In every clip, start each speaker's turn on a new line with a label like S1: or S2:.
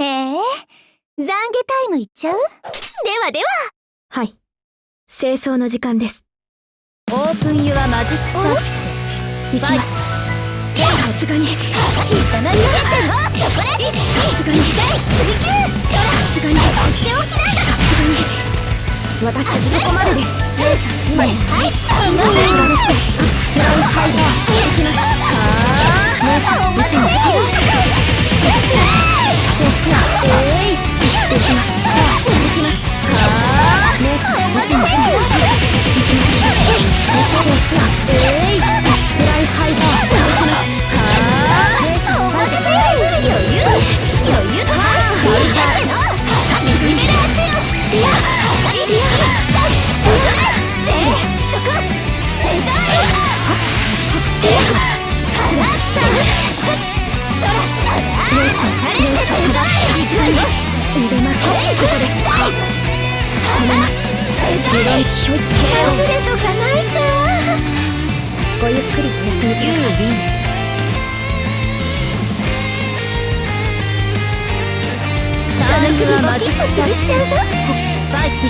S1: へえ、懺悔タイムいっちゃう？ではでは。
S2: はい。清掃の時間です。
S1: オープンユアマジックサー
S2: 行きます。さすがに。
S1: いかなりってんそこで。さすがに。さ
S2: すがに。
S1: っておきない
S2: さすがに。私そこまでです。
S1: 今です。はい
S2: す
S1: レザー
S2: ブランひょい
S1: タブレとかないか
S2: ごゆっくり。お休みください
S1: ターンはマジック潰しちゃうぞ
S2: バイ行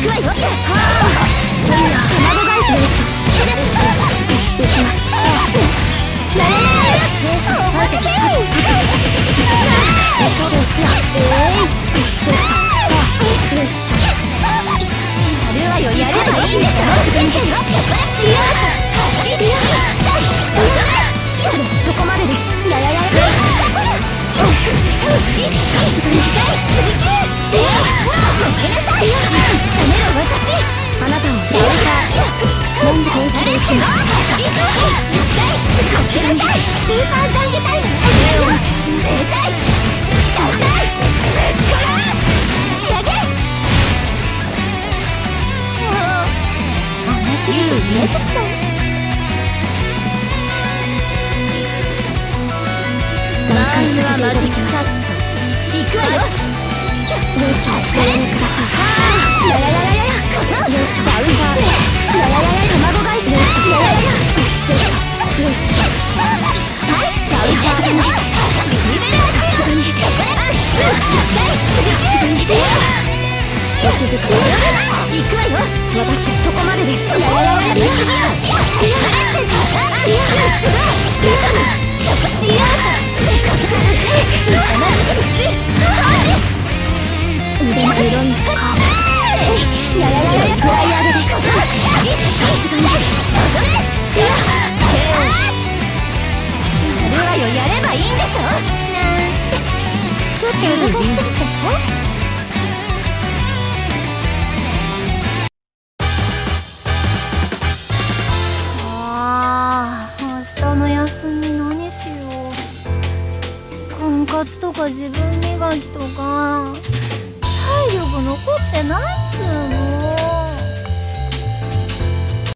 S1: くわよ
S2: いい
S1: んでしょ見えてちゃう
S2: 段階させていただきます
S1: 行くわよ
S2: しょご覧くださいややややややよいしょダウンバーやややや卵返しよいしょややややよいしょ
S1: はいダウンバーリベルアさすがにそこで
S2: お静かに
S1: 行くわよ。
S2: 私そこまでですや
S1: るわよやればいいん。でしょなん。てちょっと動かしすぎちゃった活とか自分磨きとか